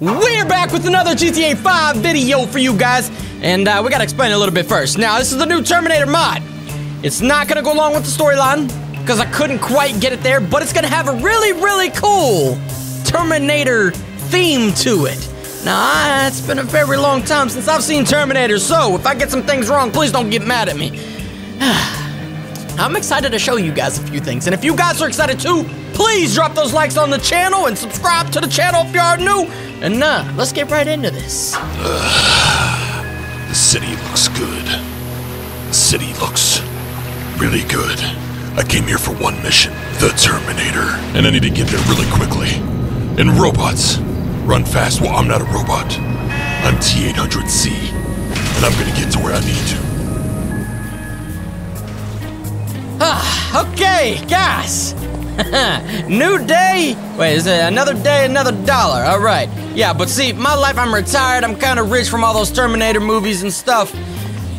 We're back with another GTA 5 video for you guys, and uh, we gotta explain a little bit first. Now, this is the new Terminator mod. It's not gonna go along with the storyline, because I couldn't quite get it there, but it's gonna have a really, really cool Terminator theme to it. Now, it's been a very long time since I've seen Terminator, so if I get some things wrong, please don't get mad at me. I'm excited to show you guys a few things, and if you guys are excited too, please drop those likes on the channel and subscribe to the channel if you are new. And uh, let's get right into this. The city looks good. The city looks really good. I came here for one mission, the Terminator, and I need to get there really quickly. And robots, run fast. Well, I'm not a robot. I'm T800C, and I'm gonna get to where I need to. Okay, guys. New day. Wait, is it another day, another dollar? All right. Yeah, but see, my life, I'm retired. I'm kind of rich from all those Terminator movies and stuff.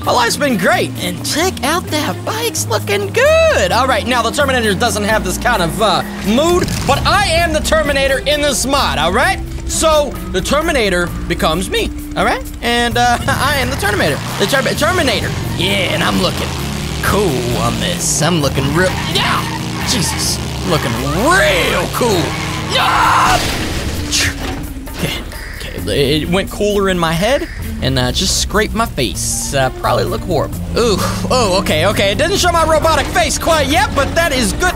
My life's been great. And check out that bike's looking good. All right, now the Terminator doesn't have this kind of uh, mood, but I am the Terminator in this mod, all right? So the Terminator becomes me, all right? And uh, I am the Terminator. The ter- Terminator. Yeah, and I'm looking cool on this. I'm looking real. Yeah! Jesus. Looking real cool. Yeah! Okay, okay. It went cooler in my head and uh, just scraped my face. Uh, probably look horrible. Ooh. Oh, okay, okay. It didn't show my robotic face quite yet, but that is good.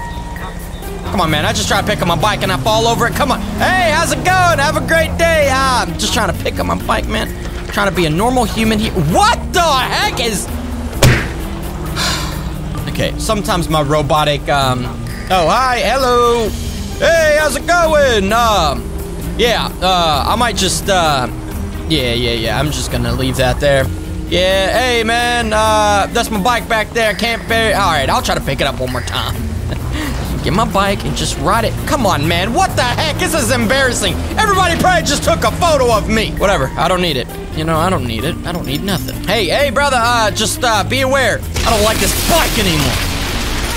Come on, man. I just try to pick up my bike and I fall over it. Come on. Hey, how's it going? Have a great day. Ah, I'm just trying to pick up my bike, man. trying to be a normal human here. What the heck is. Okay, sometimes my robotic, um, oh, hi, hello. Hey, how's it going? Um, yeah, uh, I might just, uh, yeah, yeah, yeah, I'm just gonna leave that there. Yeah, hey, man, uh, that's my bike back there. Can't bear All right, I'll try to pick it up one more time. Get my bike and just ride it. Come on, man, what the heck? This is embarrassing. Everybody probably just took a photo of me. Whatever, I don't need it. You know, I don't need it. I don't need nothing. Hey, hey, brother, uh, just, uh, be aware. I don't like this bike anymore.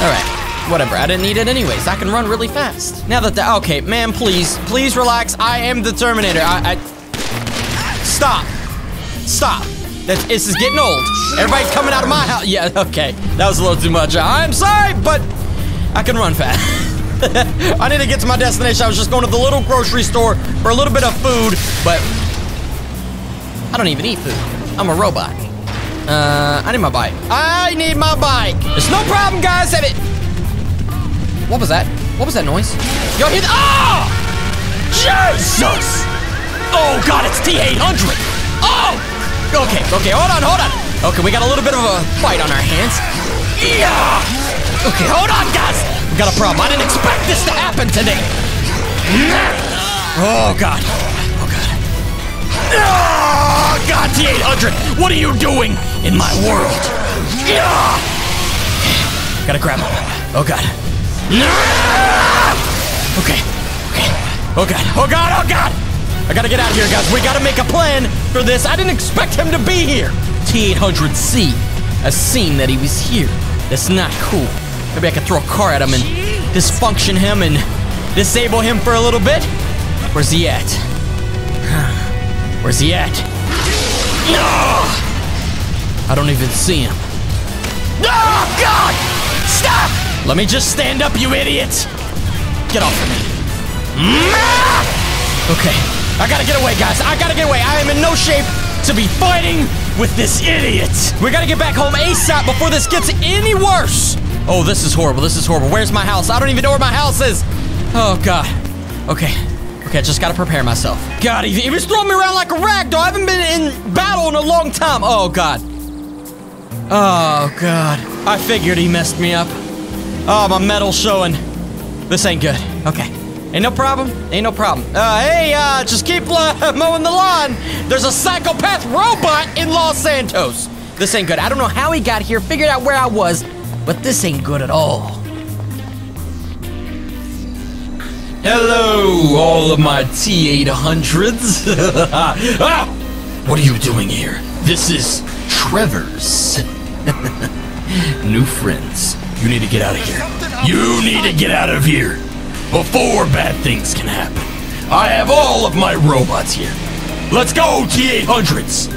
All right, whatever. I didn't need it anyways. I can run really fast. Now that the, okay, man, please, please relax. I am the Terminator. I, I, stop. Stop. That's, this is getting old. Everybody coming out of my house. Yeah, okay. That was a little too much. I'm sorry, but I can run fast. I need to get to my destination. I was just going to the little grocery store for a little bit of food, but I don't even eat food. I'm a robot. Uh, I need my bike. I need my bike. It's no problem, guys. Have it. What was that? What was that noise? Yo, hear the- Oh! Jesus! Oh, God, it's T-800. Oh! Okay, okay, hold on, hold on. Okay, we got a little bit of a fight on our hands. Yeah! Okay, hold on, guys. We got a problem. I didn't expect this to happen today. Oh, God. Oh, God. Oh, God, T-800, what are you doing in my world? Yeah! Gotta grab him. Oh, God. Okay, okay. Oh, God, oh, God, oh, God! I gotta get out of here, guys. We gotta make a plan for this. I didn't expect him to be here. T-800C has seen that he was here. That's not cool. Maybe I could throw a car at him and dysfunction him and disable him for a little bit. Where's he at? Where's he at? I don't even see him. Oh, God! Stop! Let me just stand up, you idiots! Get off of me. Okay, I gotta get away, guys. I gotta get away. I am in no shape to be fighting with this idiot. We gotta get back home ASAP before this gets any worse. Oh, this is horrible. This is horrible. Where's my house? I don't even know where my house is. Oh, God. Okay. Okay, I just gotta prepare myself. God, he, he was throwing me around like a rag doll. I haven't been in battle in a long time. Oh, God. Oh, God. I figured he messed me up. Oh, my metal's showing. This ain't good. Okay. Ain't no problem. Ain't no problem. Uh, hey, uh, just keep uh, mowing the lawn. There's a psychopath robot in Los Santos. This ain't good. I don't know how he got here, figured out where I was, but this ain't good at all. Hello, all of my T800s. ah, what are you doing here? This is Trevor's. New friends. You need to get out of here. You need to get out of here before bad things can happen. I have all of my robots here. Let's go, T-800s!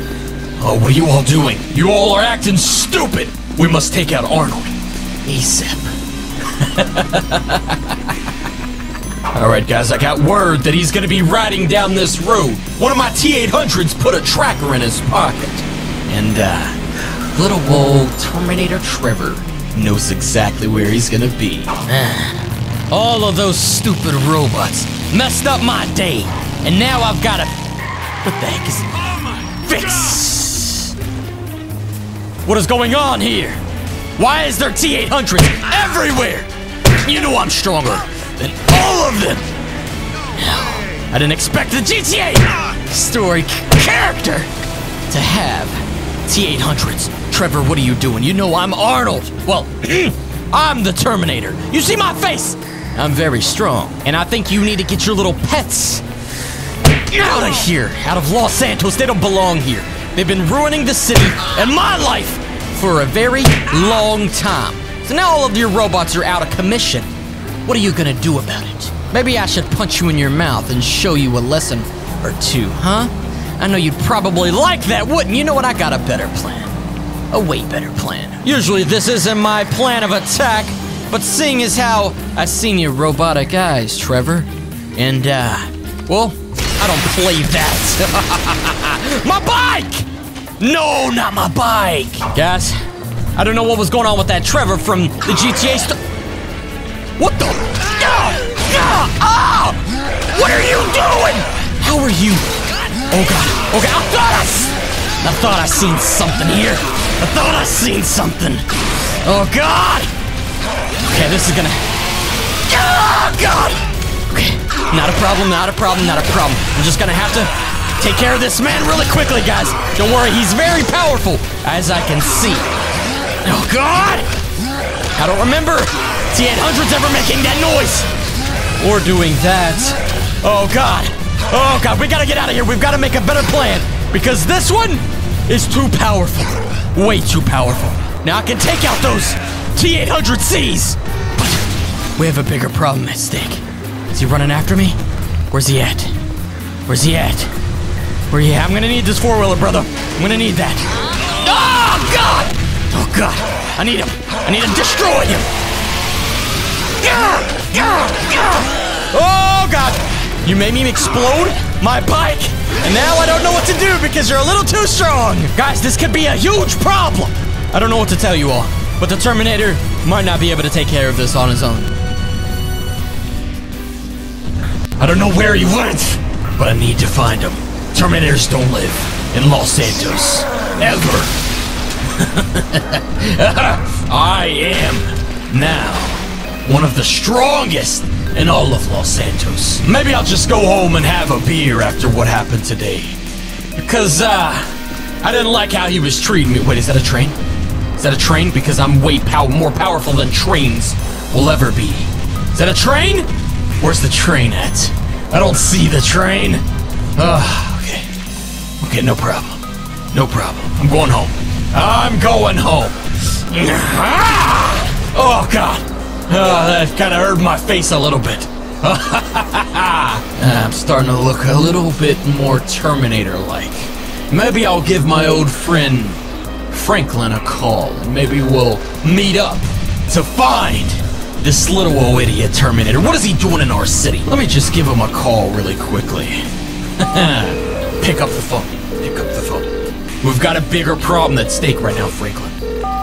Oh, what are you all doing? You all are acting stupid! We must take out Arnold. ASAP. Alright, guys, I got word that he's gonna be riding down this road. One of my T-800s put a tracker in his pocket. And, uh, little old Terminator Trevor knows exactly where he's gonna be. All of those stupid robots messed up my day, and now I've gotta. What the heck is. Fix! What is going on here? Why is there T 800s everywhere? You know I'm stronger all of them! I didn't expect the GTA story character to have T 800s. Trevor, what are you doing? You know I'm Arnold. Well, I'm the Terminator. You see my face? I'm very strong, and I think you need to get your little pets out of here, out of Los Santos. They don't belong here. They've been ruining the city and my life for a very long time. So now all of your robots are out of commission. What are you gonna do about it? Maybe I should punch you in your mouth and show you a lesson or two, huh? I know you'd probably like that, wouldn't you? Know what? I got a better plan. A way better plan. Usually this isn't my plan of attack, but seeing as how I seen your robotic eyes, Trevor, and uh, well, I don't play that. my bike! No, not my bike! Guys, I don't know what was going on with that Trevor from the GTA What the? Ah! Ah! Ah! What are you doing? How are you? Oh god, oh god, I thought I, I thought I seen something here. I thought I seen something. Oh god! Okay, this is gonna. Oh god! Okay, not a problem, not a problem, not a problem. I'm just gonna have to take care of this man really quickly, guys. Don't worry, he's very powerful, as I can see. Oh god! I don't remember T800's ever making that noise! Or doing that. Oh god! Oh god, we gotta get out of here. We've gotta make a better plan. Because this one is too powerful. Way too powerful. Now I can take out those T800Cs! But we have a bigger problem at stake. Is he running after me? Where's he at? Where's he at? Where he at? I'm gonna need this four-wheeler, brother. I'm gonna need that. Oh god! Oh god! I need him. I need to destroy him. Oh god! You made me explode my bike, and now I don't know what to do because you're a little too strong. Guys, this could be a huge problem. I don't know what to tell you all, but the Terminator might not be able to take care of this on his own. I don't know where he went, but I need to find him. Terminators don't live in Los Santos. Ever. I am now one of the strongest in all of Los Santos. Maybe I'll just go home and have a beer after what happened today. Because, uh, I didn't like how he was treating me. Wait, is that a train? Is that a train? Because I'm way pow- more powerful than trains will ever be. Is that a train? Where's the train at? I don't see the train. Ugh, okay. Okay, no problem. No problem. I'm going home. I'm going home. Ah! Oh, God. Oh, that kind of hurt my face a little bit. I'm starting to look a little bit more Terminator-like. Maybe I'll give my old friend Franklin a call, and maybe we'll meet up to find this little old idiot Terminator. What is he doing in our city? Let me just give him a call really quickly. Pick up the phone. Pick up the phone. We've got a bigger problem at stake right now, Franklin.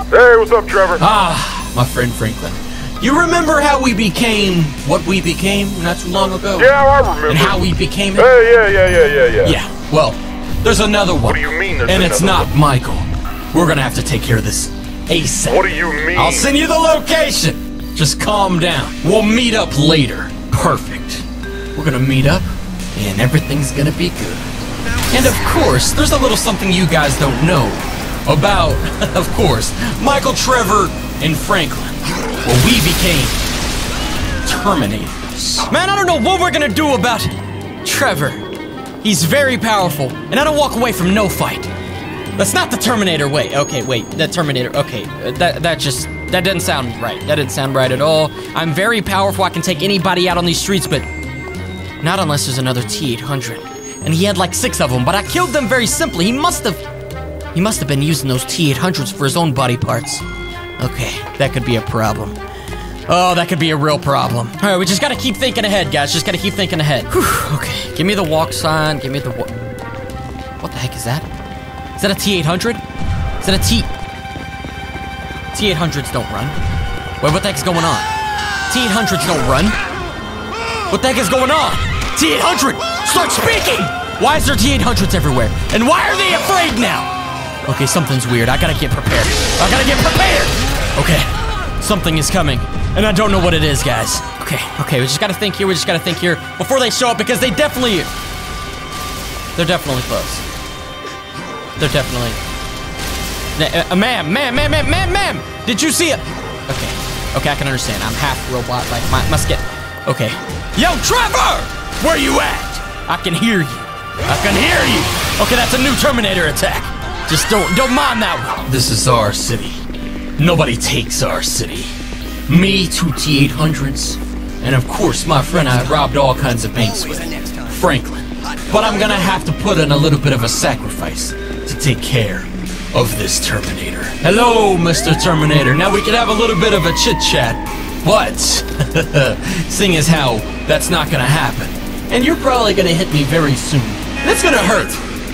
Hey, what's up, Trevor? Ah, my friend Franklin. You remember how we became what we became not too long ago? yeah, I remember. And how we became it? Hey, yeah, yeah, yeah, yeah, yeah. Yeah, well, there's another one. What do you mean there's another? And it's not Michael. We're gonna have to take care of this ASAP. What do you mean? I'll send you the location. Just calm down. We'll meet up later. Perfect. We're gonna meet up, and everything's gonna be good. And of course, there's a little something you guys don't know about, of course, Michael Trevor and Franklin. We became Terminators. Man, I don't know what we're gonna do about Trevor. He's very powerful, and I don't walk away from no fight. That's not the Terminator way. Okay, wait, that Terminator. Okay, uh, that that just that didn't sound right. That didn't sound right at all. I'm very powerful. I can take anybody out on these streets, but Not unless there's another T-800. And he had like six of them, but I killed them very simply. He must have... He must have been using those T-800s for his own body parts. Okay, that could be a problem. Oh, that could be a real problem. All right, we just gotta keep thinking ahead, guys. Just gotta keep thinking ahead. Whew, okay, give me the walk sign. Give me the... Wa what the heck is that? Is that a T-800? Is that a T... T-800s don't run. Wait, what the heck is going on? T-800s don't run. What the heck is going on? T-800, start speaking! Why is there T-800s everywhere? And why are they afraid now? Okay, something's weird. I gotta get prepared. I gotta get prepared! Okay, something is coming. And I don't know what it is, guys. Okay, okay, we just gotta think here. We just gotta think here before they show up because they definitely... They're definitely close. They're definitely... Uh, ma'am, ma'am, ma'am, ma'am, ma'am, ma'am! Did you see it? Okay, okay, I can understand. I'm half robot, like, my, my skin. Okay. Yo, Trevor! Where you at? I can hear you. I can hear you. Okay, that's a new Terminator attack. Just don't, don't mind that one. This is our city. Nobody takes our city. Me, two T-800s, and of course my friend I robbed all kinds of banks with, Franklin. But I'm gonna have to put in a little bit of a sacrifice to take care of this Terminator. Hello, Mr. Terminator. Now we can have a little bit of a chit-chat. But, seeing as how that's not gonna happen, and you're probably gonna hit me very soon. That's gonna hurt,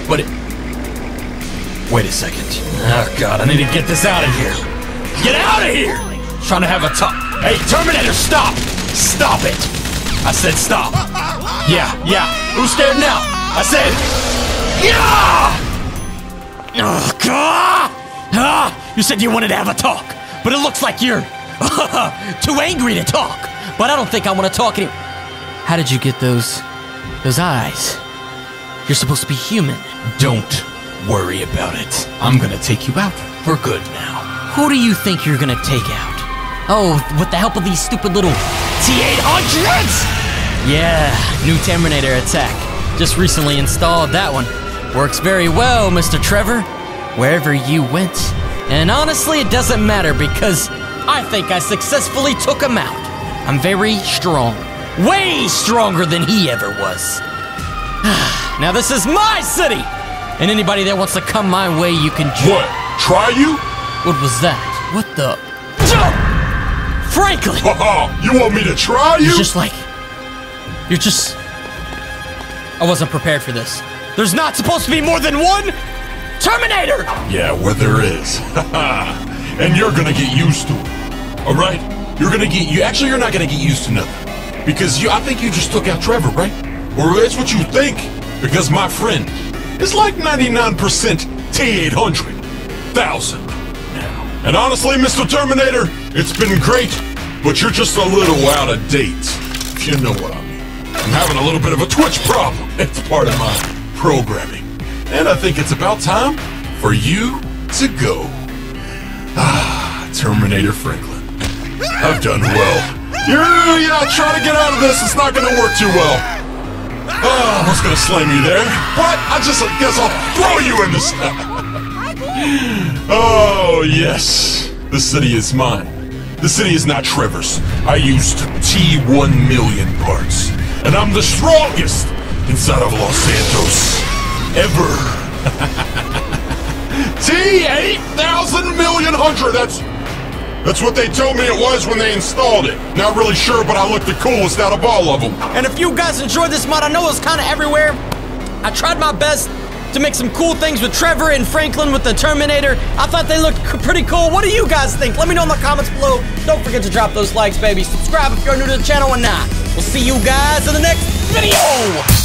but. Wait a second. Oh god, I need to get this out of here. Get out of here! Trying to have a talk. Hey, Terminator, stop! Stop it! I said stop. Yeah, yeah. Who's scared now? I said, yeah! Oh, God! Ah, you said you wanted to have a talk, but it looks like you're too angry to talk. But I don't think I want to talk any. How did you get those... those eyes? You're supposed to be human. Don't worry about it. I'm gonna take you out for good now. Who do you think you're gonna take out? Oh, with the help of these stupid little T-800s! Yeah, new Terminator attack. Just recently installed that one. Works very well, Mr. Trevor. Wherever you went. And honestly, it doesn't matter because I think I successfully took him out. I'm very strong. Way stronger than he ever was. now this is my city! And anybody that wants to come my way, you can. What? Try you? What was that? What the? Franklin! Haha, you want me to try you? You're just like. You're just. I wasn't prepared for this. There's not supposed to be more than one Terminator! Yeah, where there is. and you're gonna get used to it. Alright? You're gonna get you actually you're not gonna get used to nothing. Because you I think you just took out Trevor, right? Or that's what you think. Because my friend is like 99% T800. Thousand. And honestly, Mr. Terminator, it's been great, but you're just a little out of date. If you know what I mean. I'm having a little bit of a twitch problem. It's part of my programming. And I think it's about time for you to go. Ah, Terminator Franklin. I've done well. Yeah, yeah, try to get out of this. It's not gonna work too well. Oh, I was gonna slam you there. What? I just I guess I'll throw you in the this. oh, yes. The city is mine. The city is not Trevor's. I used T1 million parts. And I'm the strongest inside of Los Santos ever. T 8,000 million hundred. That's that's what they told me it was when they installed it. Not really sure, but I look the coolest out of all of them. And if you guys enjoyed this mod, I know it's kind of everywhere. I tried my best to make some cool things with Trevor and Franklin with the Terminator. I thought they looked pretty cool. What do you guys think? Let me know in the comments below. Don't forget to drop those likes, baby. Subscribe if you're new to the channel and not. We'll see you guys in the next video.